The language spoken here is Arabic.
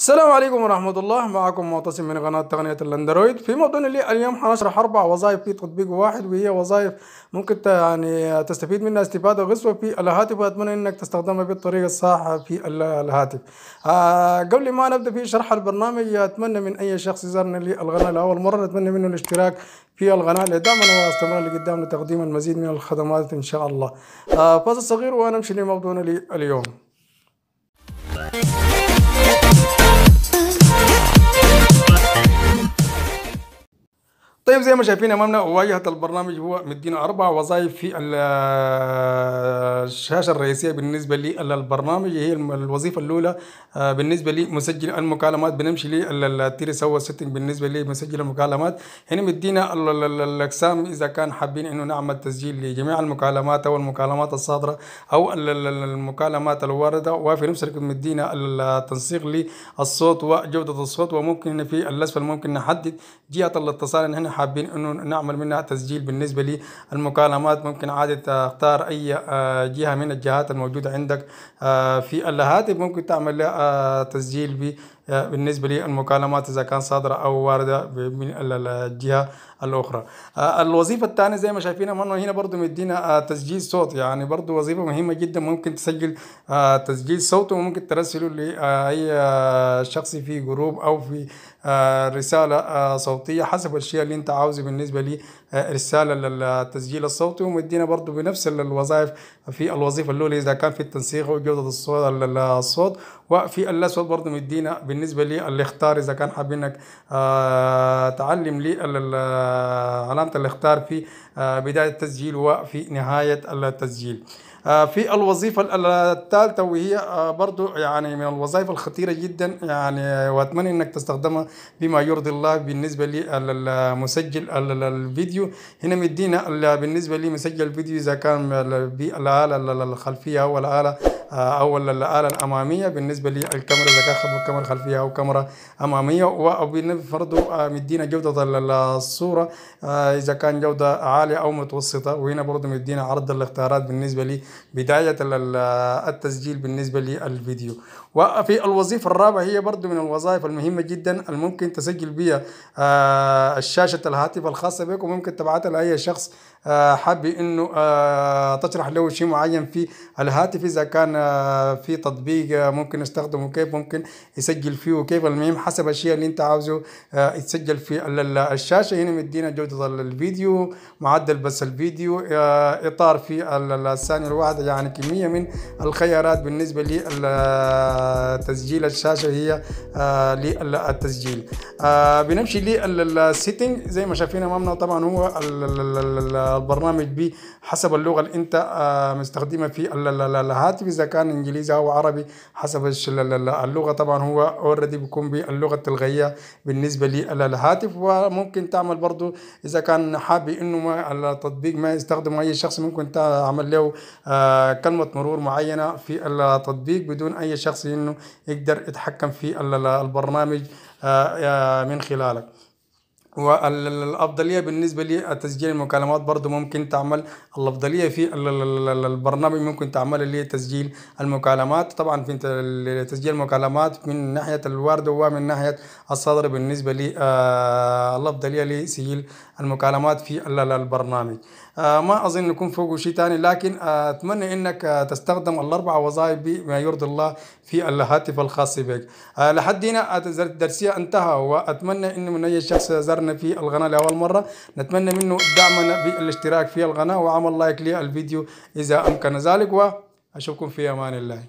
السلام عليكم ورحمة الله. معكم معتصم من قناة تقنية الأندرويد. في موضوعنا اللي اليوم حنشرح أربع وظائف في تطبيق واحد وهي وظائف ممكن يعني تستفيد منها استفادة غصوة في الهاتف وأتمنى إنك تستخدمها بالطريقة الصح في ال- الهاتف. آه قبل ما نبدأ في شرح البرنامج أتمنى من أي شخص يزورنا لي القناة لأول مرة. نتمنى منه الاشتراك في القناة لدعمنا واستمرار لقدام لتقديم المزيد من الخدمات إن شاء الله. آه فاصل صغير ونمشي لموضوعنا لي اليوم طيب زي ما شايفين أمامنا واجهة البرنامج هو مدينا أربع وظائف في ال- الشاشة الرئيسية بالنسبة للبرنامج هي الوظيفة الأولى آه، بالنسبة لي مسجل المكالمات. بنمشي للتيري سوى setting بالنسبة لي مسجل المكالمات. هنا مدينا ال- ال- ال- الأقسام إذا كان حابين إنه نعمل تسجيل لجميع المكالمات أو المكالمات الصادرة أو ال- ال- ال- المكالمات الواردة. وفي نفس الوقت مدينا التنسيق للصوت وجودة الصوت. وممكن هنا في الأسفل ممكن نحدد جهة الاتصال. إحنا حابين أنه نعمل منها تسجيل بالنسبة للمكالمات ممكن عادي تختار أي آه، جهة من الجهات الموجودة عندك. آه، في الهاتف ممكن تعمل آه، تسجيل ب بالنسبة للمكالمات إذا كان صادرة أو واردة ب- من ال- ال- الجهة الأخرى. آه، الوظيفة الثانية زي ما شايفين امامنا هنا برضو مدينا آه، تسجيل صوت. يعني برضو وظيفة مهمة جدا ممكن تسجل آه، تسجيل صوت وممكن ترسله آه، شخص في جروب أو في رسالة آه، صوتية حسب الشيء اللي أنت عاوزه. بالنسبة لي رسالة للتسجيل الصوتي ومدينا برضو بنفس ال- الوظائف في الوظيفة الأولى. إذا كان في التنسيق وجودة الصوت ال- ال- الصوت وفي الأسود برضو مدينا بالنسبة لي الاختار إذا كان حابين آه، تعلم لي ال- علامة الاختار في آه، بداية التسجيل وفي نهاية التسجيل. آه، في الوظيفة ال- الثالثة وهي آه، برضو يعني من الوظائف الخطيرة جدا يعني وأتمنى أنك تستخدمها بما يرضي الله بالنسبة للمسجل ال- ال- الفيديو. هنا مدينا ال- بالنسبة لي مسجل الفيديو إذا كان ال- بالآلة ال- الخلفية أو الآلة آه، أو ال- الآلة الأمامية بالنسبة للكاميرا إذا كان كاميرا خلفية أو كاميرا أمامية وبرضو آه، مدينا جودة ال- ال- الصورة آه، إذا كان جودة عالية أو متوسطة وهنا برضو مدينا عرض الاختيارات ال- ال- التسجيل بالنسبة للفيديو وفي الوظيفة الرابعة هي برضو من الوظائف المهمة جدا الممكن تسجل بها شاشة الهاتف الخاصة بك وممكن تبعتها لأي شخص آه، حاب إنه تشرح له شيء معين في الهاتف إذا كان في تطبيق آه، ممكن يستخدمه كيف؟ ممكن يسجل فيه. وكيف؟ المهم حسب الشيء اللي أنت عاوزه آه، يتسجل في ال- ال- الشاشة. هنا مدينا جودة ال- الفيديو معدل بس الفيديو آه، إطار في ال- ال- الثانية الواحدة يعني كمية من الخيارات بالنسبة لتسجيل الشاشة هي للتسجيل. بنمشي للسيتنج زي ما شايفين أمامنا طبعا هو ال- ال- ال- ال- البرنامج بحسب اللغة اللي أنت مستخدمها في ال- ال- ال- الهاتف. إذا كان إنجليزي أو عربي حسب اللغة. طبعا هو اوريدي بيكون باللغة التلغيه بالنسبة للهاتف وممكن تعمل برضو إذا كان حابب إنه ما التطبيق ما يستخدمه أي شخص ممكن تعمل له آه، كلمة مرور معينة في التطبيق بدون أي شخص إنه يقدر يتحكم في ال- ال- البرنامج آه، آه، من خلالك والأفضلية بالنسبة لي تسجيل المكالمات برضو ممكن تعمل الأفضلية في ال- ال- ال- البرنامج ممكن تعمل لي تسجيل المكالمات. طبعا في تسجيل المكالمات من ناحية الوارده ومن ناحية الصدر بالنسبة لي آه، لسجيل المكالمات في ال- ال- البرنامج. آه، ما أظن يكون فوقه شيء ثاني لكن آه، أتمنى إنك تستخدم الأربع وظائف بما يرضي الله في الهاتف الخاص بك. لحد هنا درسية انتهى وأتمنى انه من أي شخص زارنا في القناه لأول مرة. نتمنى منه دعمنا بالاشتراك في القناه وعمل لايك للفيديو إذا أمكن ذلك وأشوفكم في أمان الله.